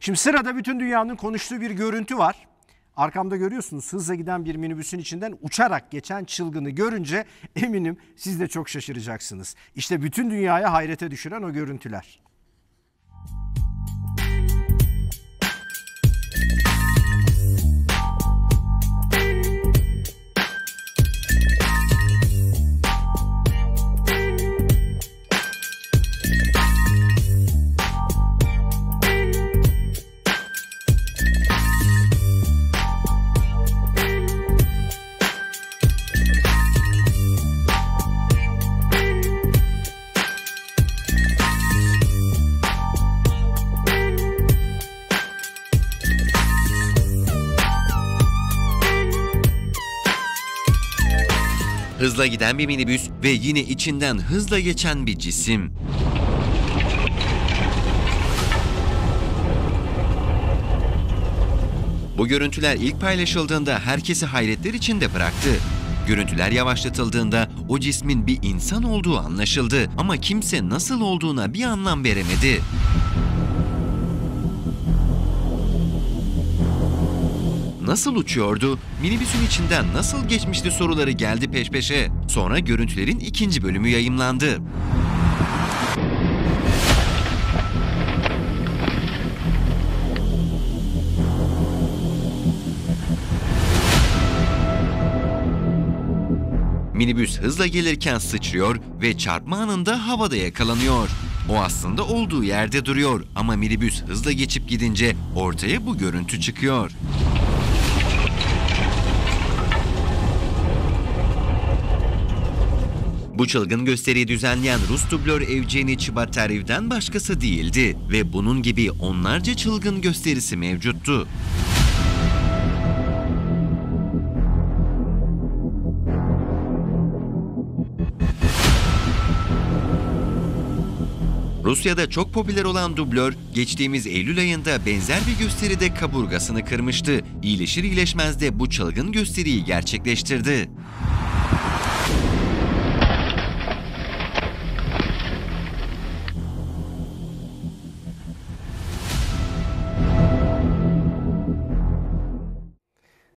Şimdi sırada bütün dünyanın konuştuğu bir görüntü var. Arkamda görüyorsunuz hızla giden bir minibüsün içinden uçarak geçen çılgını görünce eminim siz de çok şaşıracaksınız. İşte bütün dünyaya hayrete düşüren o görüntüler. Hızla giden bir minibüs ve yine içinden hızla geçen bir cisim. Bu görüntüler ilk paylaşıldığında herkesi hayretler içinde bıraktı. Görüntüler yavaşlatıldığında o cismin bir insan olduğu anlaşıldı ama kimse nasıl olduğuna bir anlam veremedi. Nasıl uçuyordu? Minibüsün içinden nasıl geçmişti soruları geldi peş peşe. Sonra görüntülerin ikinci bölümü yayımlandı. Minibüs hızla gelirken sıçrıyor ve çarpma anında havada yakalanıyor. O aslında olduğu yerde duruyor ama minibüs hızla geçip gidince ortaya bu görüntü çıkıyor. Bu çılgın gösteriyi düzenleyen Rus dublör Evgeni Çibatarev'den başkası değildi ve bunun gibi onlarca çılgın gösterisi mevcuttu. Rusya'da çok popüler olan dublör, geçtiğimiz Eylül ayında benzer bir gösteride kaburgasını kırmıştı. İyileşir iyileşmez de bu çılgın gösteriyi gerçekleştirdi.